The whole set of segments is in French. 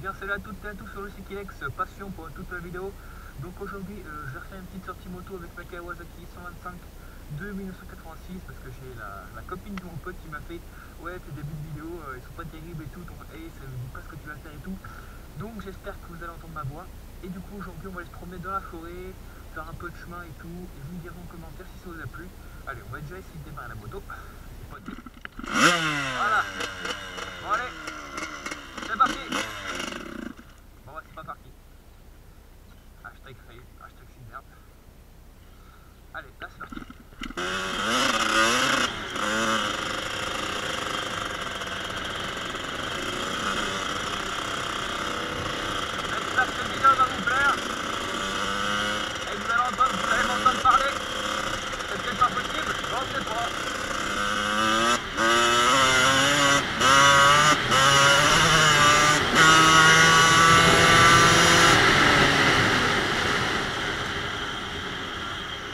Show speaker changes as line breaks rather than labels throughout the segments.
bien salut à toutes et à tous sur le Sikilex, passion pour toute la vidéo. Donc aujourd'hui euh, je refaire une petite sortie moto avec ma Kawasaki 125 de 1986 parce que j'ai la, copine de mon pote qui m'a fait ouais tes débuts de vidéo euh, ils sont pas terribles et tout donc hey, ça dit pas ce que tu vas faire et tout. Donc j'espère que vous allez entendre ma voix. Et du coup aujourd'hui on va aller se promener dans la forêt, faire un peu de chemin et tout, et vous me direz en commentaire si ça vous a plu. Allez on va déjà essayer de démarrer la moto. Voilà. Bon allez, c'est parti. Bon ouais, c'est pas parti. Hashtag fail, hashtag c'est merde. Allez, là c'est parti. J'espère que cette vidéo va vous plaire. Et vous allez entendre, vous allez m'entendre parler. C'est peut-être pas possible, j'en sais pas.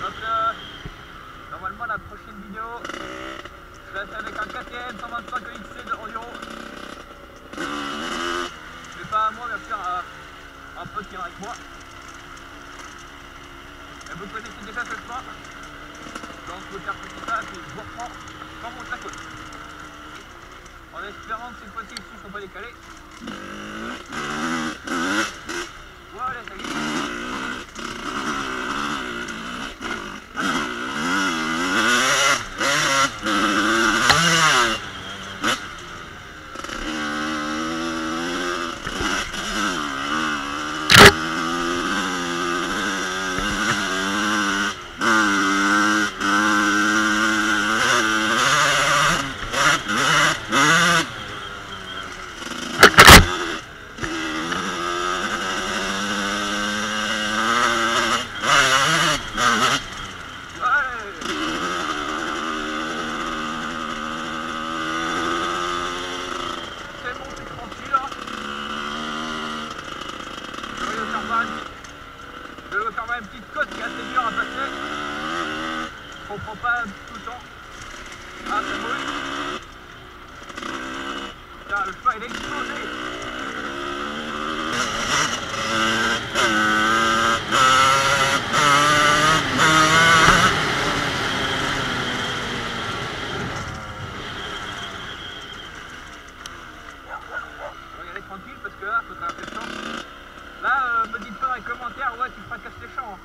Donc, euh, normalement, la prochaine vidéo, je vais la faire avec un KTM 125 EXC de environ. Mais pas à moi, bien sûr, à un pote qui est avec moi. Et vous connaissez déjà ce chemin. Donc, vais faire ça, puis je vous reprends quand mon côté. En espérant que cette fois-ci, ils ne sont pas décalés. Voilà, ça y est. Ouais. C'est bon, c'est tranquille. hein. Je vais faire une petite... Faire côte qui est assez dure à passer. Je comprends pas tout le temps. Ah, c'est mouille. Putain, le chemin il est explosé. Aller tranquille parce que là, faut le champ. Là, euh, me dites pas dans les commentaires, ouais, tu fracasses les champs. hein.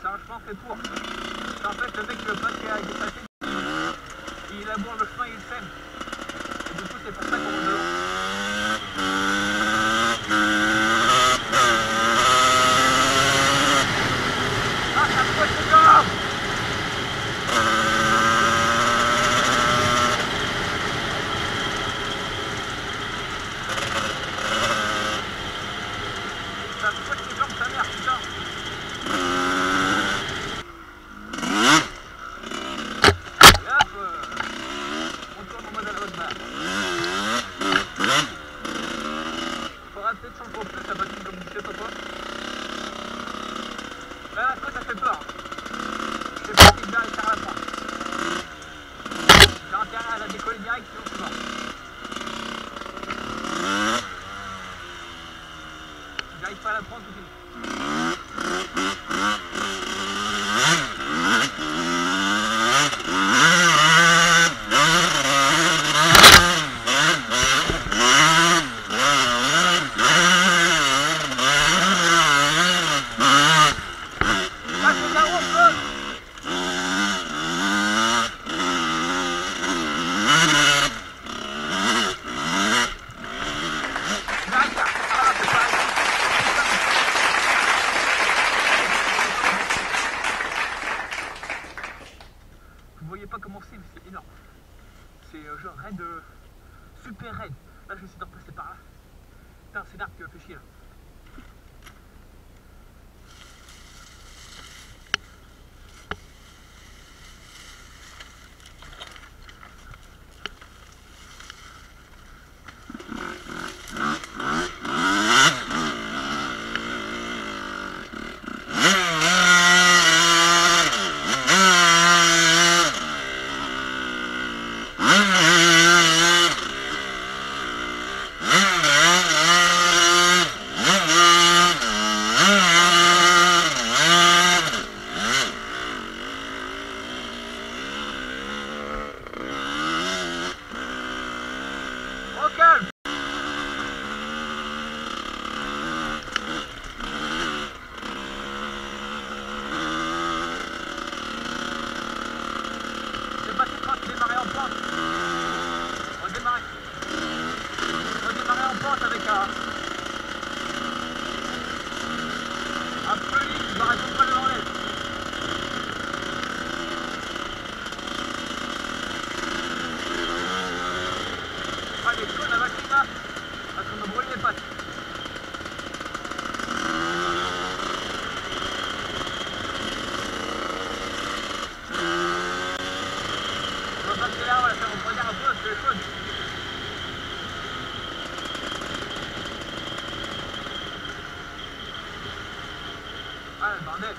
C'est un chemin fait pour. En fait le mec qui veut passer avec des il le chemin, il le sème. Du coup, c'est pour ça qu'on roule dedans. Ah, ça me colle les jambes Ça me colle les jambes, sa mère, putain Et hop, euh, on tourne en mode à la haute barre. Faudra peut-être changer un peu sa batterie comme sais pas quoi. Là, la côte, ça fait peur. Sais pas bien réussir à la prendre. J'ai intérêt à la décoller direct, sinon c'est mort. J'arrive pas à la prendre, c'est fini. Ah, c'est la route, J'arrive là. Ah, c'est pas Vous voyez pas comment c'est, mais c'est énorme. C'est euh, genre raid, euh, super raid. Là, je vais essayer de repasser par là. C'est qui fait chier là. Bordel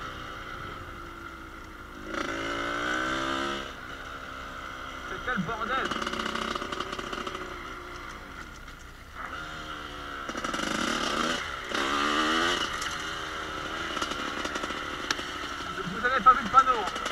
C'est quel bordel Vous avez pas vu le panneau hein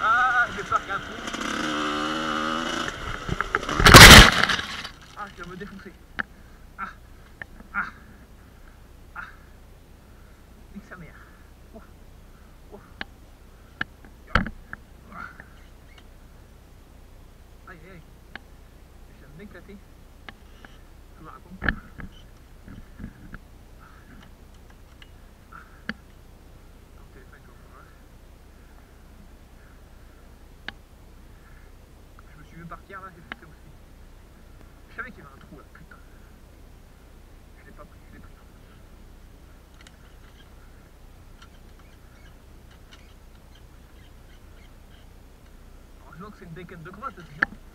Ah, j'ai peur qu'il y ait un trou. Ah, je me défoncer. Ah, ah, ah. Nique sa mère. Ouf, ouf. Ah. Aïe, aïe. Je de m'éclater. Je me raconte pas. Dans le téléphone, comme ça. Je me suis vu partir là, j'ai fait ça aussi. Je savais qu'il y avait un trou là, putain. Je l'ai pas pris, je l'ai pris. Heureusement que c'est une décade de croix, c'est bien.